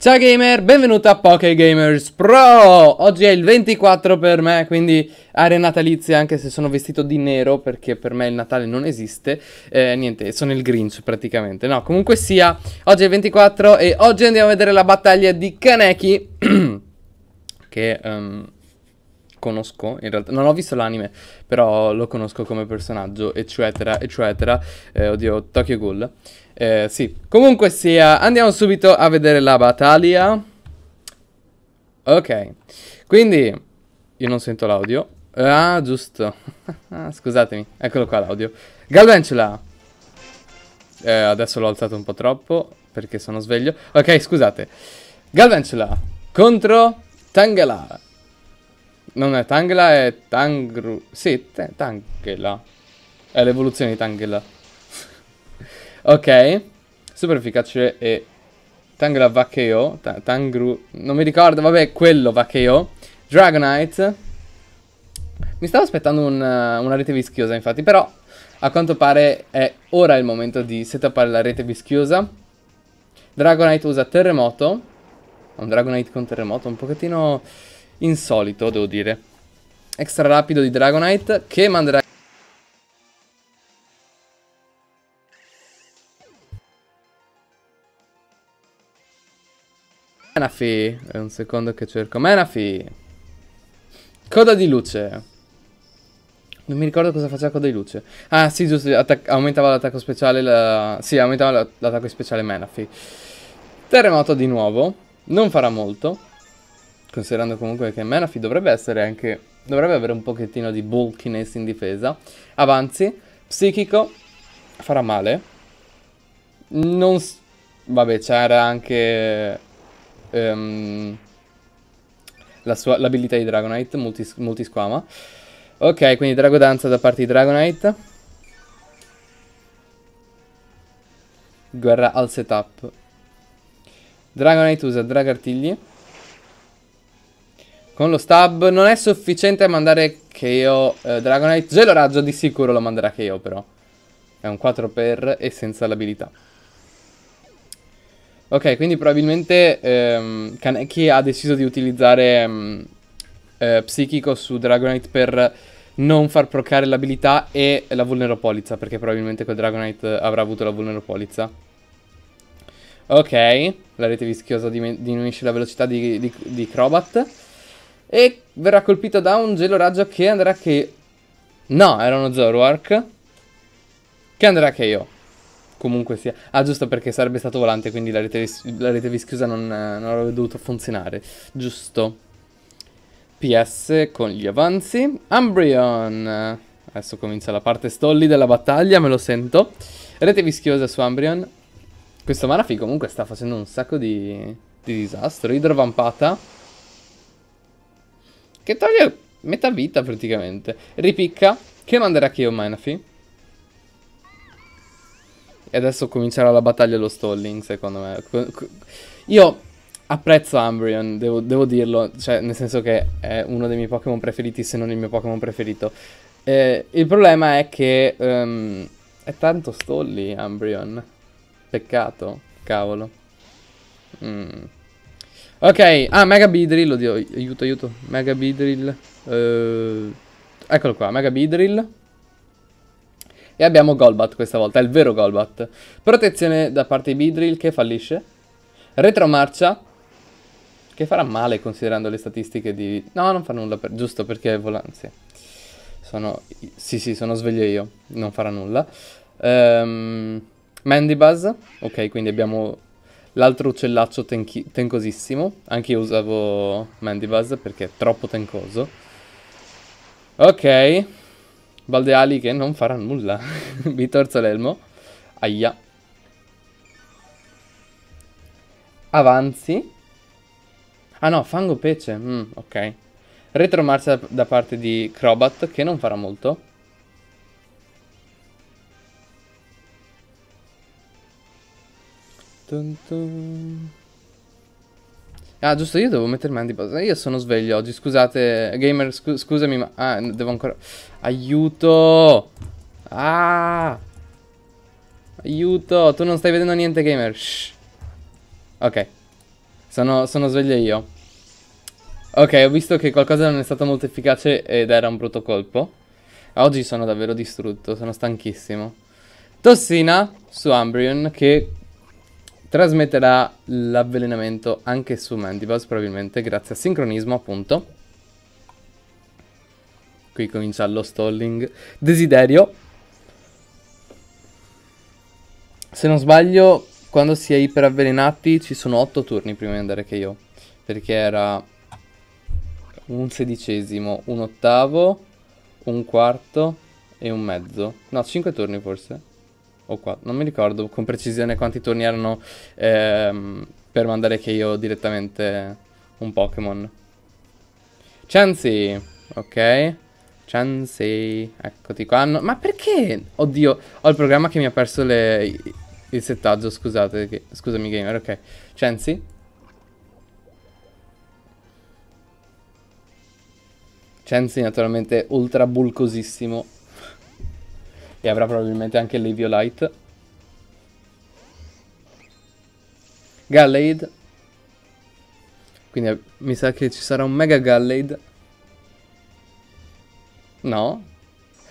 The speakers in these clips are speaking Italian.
Ciao gamer, benvenuto a Poké Gamers Pro! Oggi è il 24 per me, quindi area natalizia anche se sono vestito di nero perché per me il Natale non esiste. Eh, niente, sono il Grinch praticamente. No, comunque sia, oggi è il 24 e oggi andiamo a vedere la battaglia di Kaneki che um, conosco, in realtà non ho visto l'anime, però lo conosco come personaggio, eccetera, eccetera. Eh, oddio, Tokyo Ghoul. Eh, sì, comunque sia, andiamo subito a vedere la battaglia. Ok, quindi io non sento l'audio. Ah, giusto. Scusatemi, eccolo qua l'audio. Galventula. Eh, adesso l'ho alzato un po' troppo perché sono sveglio. Ok, scusate. Galventula contro Tangela. Non è Tangela, è Tangru. Sì, Tangela. È l'evoluzione di Tangela. Ok. Super efficace e... Tangela Vakeo. Tangru... Non mi ricordo, vabbè, quello Vakeo. Dragonite. Mi stavo aspettando un, uh, una rete vischiosa, infatti, però... A quanto pare è ora il momento di setupare la rete vischiosa. Dragonite usa terremoto. Un Dragonite con terremoto un pochettino insolito, devo dire. Extra rapido di Dragonite che manderà Menafi. È un secondo che cerco. Menafi. Coda di luce. Non mi ricordo cosa faceva coda di luce. Ah, sì, giusto. aumentava l'attacco speciale. La... Sì, aumentava l'attacco speciale Menafi. Terremoto di nuovo. Non farà molto. Considerando comunque che Menafi dovrebbe essere anche... Dovrebbe avere un pochettino di bulkiness in difesa. Avanzi. Psichico. Farà male. Non... Vabbè, c'era anche um, l'abilità di Dragonite, multis, multisquama. Ok, quindi Dragodanza da parte di Dragonite. Guerra al setup. Dragonite usa Dragartigli. Con lo stab non è sufficiente a mandare KO eh, Dragonite. Gelo raggio di sicuro lo manderà KO però. È un 4 per e senza l'abilità. Ok, quindi probabilmente ehm, Kaneki ha deciso di utilizzare ehm, eh, Psichico su Dragonite per non far procare l'abilità e la Vulneropolizza, perché probabilmente quel Dragonite avrà avuto la Vulneropolizza. Ok, la rete vischiosa diminuisce la velocità di, di, di Crobat. E verrà colpito da un gelo raggio che andrà che... No, era uno Zoroark. Che andrà che io comunque sia. Ah, giusto perché sarebbe stato volante, quindi la rete, la rete vischiosa non, non avrebbe dovuto funzionare. Giusto. PS con gli avanzi. Umbreon. Adesso comincia la parte stolli della battaglia, me lo sento. Rete vischiosa su Umbreon. Questo Manafi comunque sta facendo un sacco di, di disastro. Idrovampata. Che toglie metà vita praticamente. Ripicca. Che manderà Kyo Manafi. E adesso comincerà la battaglia allo stalling, secondo me. Io apprezzo Umbreon, devo, devo, dirlo, cioè nel senso che è uno dei miei Pokémon preferiti, se non il mio Pokémon preferito. Eh, il problema è che um, è tanto stolli Umbreon. Peccato, cavolo. Mm. Ok, ah, Mega Beedrill, oddio, aiuto, aiuto. Mega Beedrill. Uh, eccolo qua, Mega Beedrill. E abbiamo Golbat questa volta, è il vero Golbat. Protezione da parte di Bidrill che fallisce. Retromarcia. Che farà male considerando le statistiche di... No, non fa nulla, per... giusto perché vola... Sì. Sono... Sì, sì, sono sveglio io. Non farà nulla. Um... Mandibuzz. Ok, quindi abbiamo l'altro uccellaccio tenchi... tencosissimo. Anche io usavo Mandibuzz perché è troppo tencoso. Ok. Baldeali che non farà nulla. Vitorzo l'elmo. Aia. Avanzi. Ah no, fango pece. Mm, ok. Retromarcia da parte di Crobat che non farà molto. Dun dun. Ah, giusto, io devo mettermi di pausa. Io sono sveglio oggi, scusate. Gamer, scu scusami, ma... Ah, devo ancora... Aiuto! Ah! Aiuto! Tu non stai vedendo niente, gamer. Shh. Ok. Sono, sono sveglio io. Ok, ho visto che qualcosa non è stato molto efficace ed era un brutto colpo. Oggi sono davvero distrutto, sono stanchissimo. Tossina su Ambrion che trasmetterà l'avvelenamento anche su Mandibus probabilmente grazie a sincronismo appunto. Qui comincia lo stalling. Desiderio. Se non sbaglio, quando si è iperavvelenati ci sono 8 turni prima di andare che io. Perché era un sedicesimo, un ottavo, un quarto e un mezzo. No, 5 turni forse. O 4, non mi ricordo con precisione quanti turni erano ehm, per mandare che io direttamente un Pokémon. Chansey, ok. Chansey, eccoti qua. No, ma perché? Oddio, ho il programma che mi ha perso le, il settaggio, scusate. Che, scusami gamer, ok. Chansey. Chansey naturalmente ultra bulcosissimo. E avrà probabilmente anche l'Eviolite. Gallade. Quindi eh, mi sa che ci sarà un Mega Gallade. No.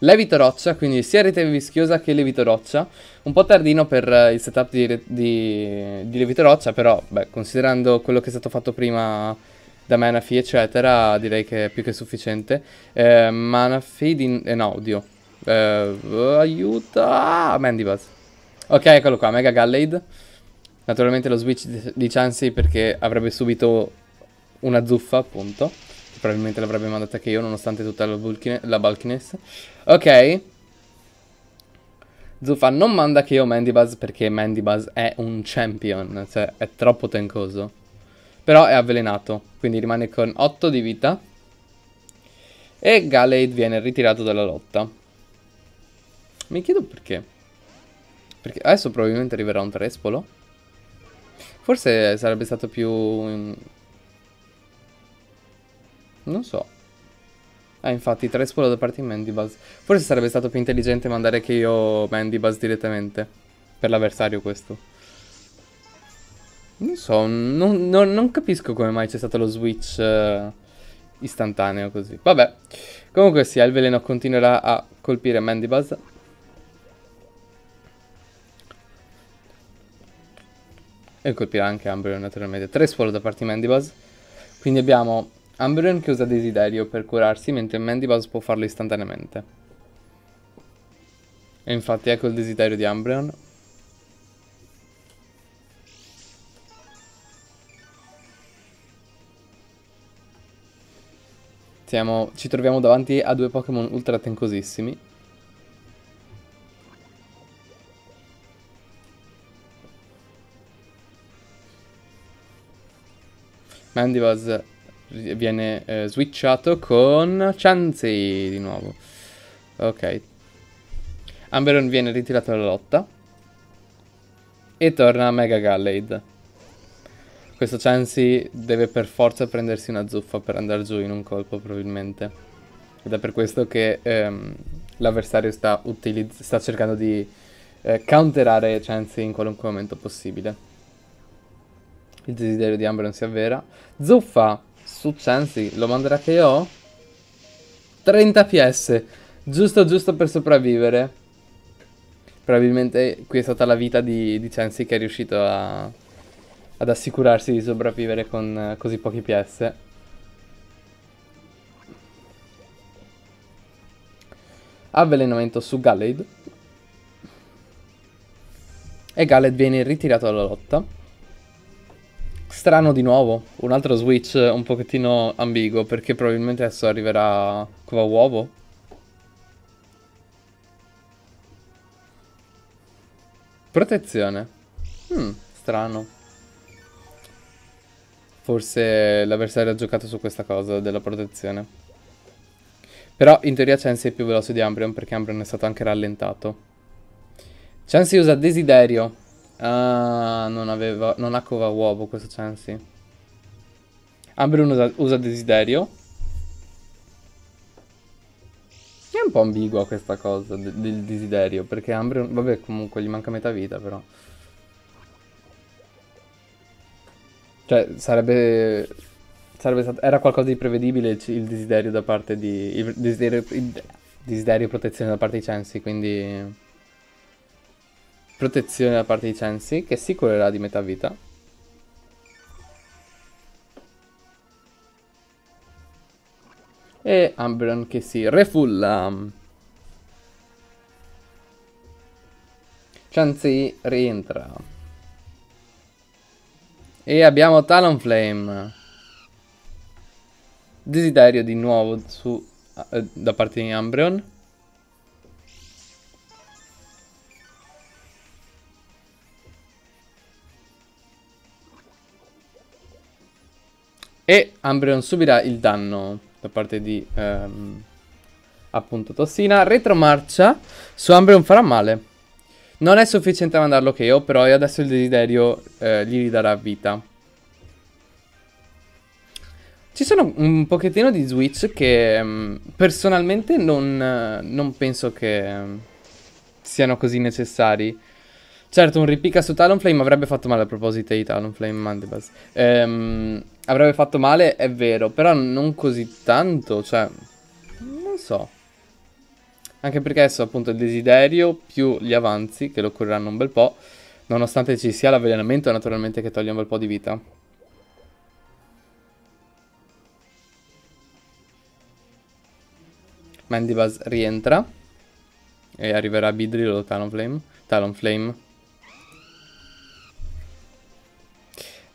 Levito roccia, quindi sia rete vischiosa che levito roccia. Un po' tardino per uh, il setup di, di, di, levito roccia, però, beh, considerando quello che è stato fatto prima da Manafi, eccetera, direi che è più che sufficiente. Eh, Manafi di... Eh, no, oddio. Eh, aiuta! Mandibuzz. Ok, eccolo qua, Mega Gallade. Naturalmente lo switch di, Chansey perché avrebbe subito una zuffa, appunto. Probabilmente l'avrebbe mandata che io, nonostante tutta la, la bulkiness. Ok. Zuffa non manda che io Mandibuzz perché Mandibuzz è un champion, cioè è troppo tencoso. Però è avvelenato, quindi rimane con 8 di vita. E Gallade viene ritirato dalla lotta. Mi chiedo perché. Perché adesso probabilmente arriverà un trespolo. Forse sarebbe stato più non so. Ah, infatti, Trespolo da parte di Mandibuzz. Forse sarebbe stato più intelligente mandare che io Mandibuzz direttamente. Per l'avversario questo. Non so, non, non, non, capisco come mai c'è stato lo switch uh, istantaneo così. Vabbè. Comunque sia, il veleno continuerà a colpire Mandibuzz. E colpirà anche Umbreon naturalmente. Trespolo da parte di Mandibuzz. Quindi abbiamo Umbreon che usa Desiderio per curarsi, mentre Mandibuzz può farlo istantaneamente. E infatti ecco il desiderio di Umbreon. Siamo, ci troviamo davanti a due Pokémon ultra tencosissimi. Mandibuzz viene eh, switchato con Chansey di nuovo. Ok. Amberon viene ritirato dalla lotta. E torna Mega Gallade. Questo Chansey deve per forza prendersi una zuffa per andare giù in un colpo probabilmente. Ed è per questo che ehm, l'avversario sta, sta, cercando di eh, counterare Chansey in qualunque momento possibile. Il desiderio di Amberon si avvera. Zuffa! su Chansey, lo manderà che ho? 30 PS, giusto giusto per sopravvivere. Probabilmente qui è stata la vita di, di Chansey che è riuscito a, ad assicurarsi di sopravvivere con uh, così pochi PS. Avvelenamento su Gallade. E Gallade viene ritirato dalla lotta. Strano di nuovo, un altro switch un pochettino ambiguo perché probabilmente adesso arriverà qua uovo. Protezione. Hmm, strano. Forse l'avversario ha giocato su questa cosa della protezione. Però in teoria Chansey è più veloce di Ambrion perché Ambrion è stato anche rallentato. Chansey usa Desiderio. Ah, non aveva... Non ha cova uovo questo Chansey. Ambrun usa, usa desiderio. È un po' ambigua questa cosa del, del desiderio, perché Ambrun... Vabbè, comunque gli manca metà vita, però. Cioè, sarebbe... sarebbe stato, era qualcosa di prevedibile il, il desiderio da parte di... Il desiderio, il desiderio protezione da parte di Censi, quindi... Protezione da parte di Censi, che si curerà di metà vita. E Umbreon che si refulla. Chansey rientra. E abbiamo Talonflame. Desiderio di nuovo su, eh, da parte di Umbreon. E Umbreon subirà il danno da parte di ehm, appunto Tossina. Retromarcia su Umbreon farà male. Non è sufficiente a mandarlo KO, però adesso il desiderio eh, gli ridarà vita. Ci sono un pochettino di switch che um, personalmente non, non, penso che um, siano così necessari. Certo, un ripicca su Talonflame avrebbe fatto male a proposito di Talonflame Mandibas. Ehm, avrebbe fatto male, è vero, però non così tanto, cioè... Non so. Anche perché adesso appunto il desiderio più gli avanzi, che lo occorreranno un bel po', nonostante ci sia l'avvelenamento naturalmente che toglie un bel po' di vita. Mandibas rientra e arriverà Bidril o Talonflame. Talonflame.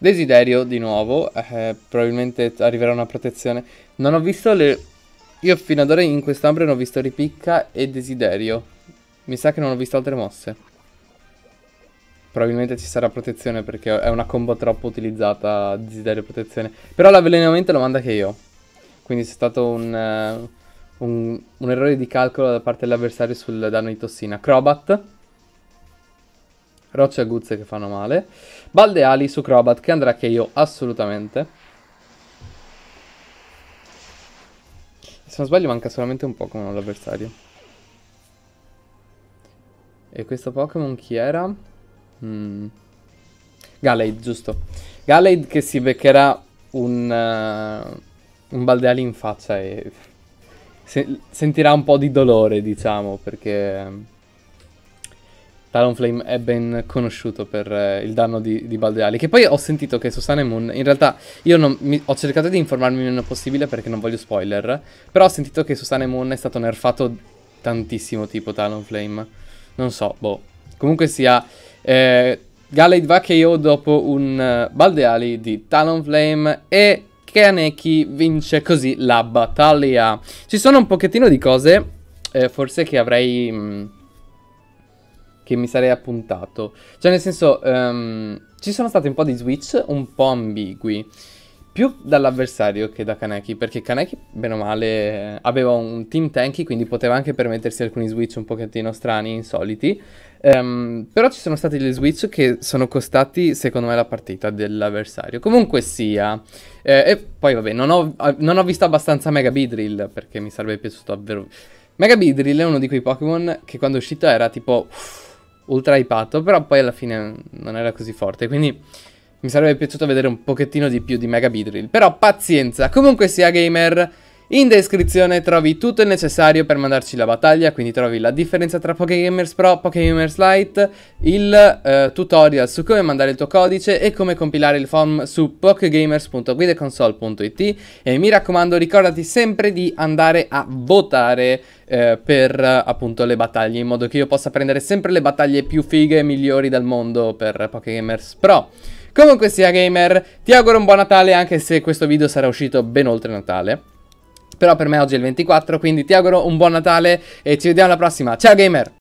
Desiderio di nuovo, eh, probabilmente arriverà una protezione. Non ho visto le... Io fino ad ora in quest'ambre non ho visto ripicca e desiderio. Mi sa che non ho visto altre mosse. Probabilmente ci sarà protezione perché è una combo troppo utilizzata, desiderio e protezione. Però l'avvelenamento lo manda che io. Quindi c'è stato un, uh, un, un errore di calcolo da parte dell'avversario sul danno di tossina. Crobat. Rocce aguzze che fanno male. Baldeali su Crobat che andrà che io assolutamente. Se non sbaglio manca solamente un Pokémon all'avversario. E questo Pokémon chi era? Mm. Gallade, giusto. Gallade che si beccherà un, uh, un Baldeali in faccia e se sentirà un po' di dolore, diciamo, perché Talonflame è ben conosciuto per eh, il danno di, di, Baldeali. Che poi ho sentito che su Sun Moon, in realtà io non, mi, ho cercato di informarmi il meno possibile perché non voglio spoiler. Però ho sentito che su Sun Moon è stato nerfato tantissimo tipo Talonflame. Non so, boh. Comunque sia, eh, Gallade va KO dopo un uh, Baldeali di Talonflame e Kaneki vince così la battaglia. Ci sono un pochettino di cose, eh, forse che avrei... Mh, mm, che mi sarei appuntato. Cioè, nel senso, um, ci sono stati un po' di switch un po' ambigui. Più dall'avversario che da Kaneki, perché Kaneki, bene o male, aveva un team tanky, quindi poteva anche permettersi alcuni switch un pochettino strani, insoliti. Um, però ci sono stati degli switch che sono costati, secondo me, la partita dell'avversario. Comunque sia. Eh, e poi, vabbè, non ho, non ho visto abbastanza Mega Beedrill, perché mi sarebbe piaciuto davvero... Mega Beedrill è uno di quei Pokémon che quando è uscito era tipo... Uff, ultra hypato, però poi alla fine non era così forte, quindi mi sarebbe piaciuto vedere un pochettino di più di Mega Beedrill. Però pazienza, comunque sia gamer, in descrizione trovi tutto il necessario per mandarci la battaglia, quindi trovi la differenza tra Pokégamers Pro, Pokégamers Lite, il eh, tutorial su come mandare il tuo codice e come compilare il form su pokegamers.guideconsole.it e mi raccomando ricordati sempre di andare a votare eh, per appunto le battaglie in modo che io possa prendere sempre le battaglie più fighe e migliori del mondo per Pokégamers Pro. Comunque sia gamer, ti auguro un buon Natale anche se questo video sarà uscito ben oltre Natale. Però per me oggi è il 24, quindi ti auguro un buon Natale e ci vediamo alla prossima. Ciao gamer!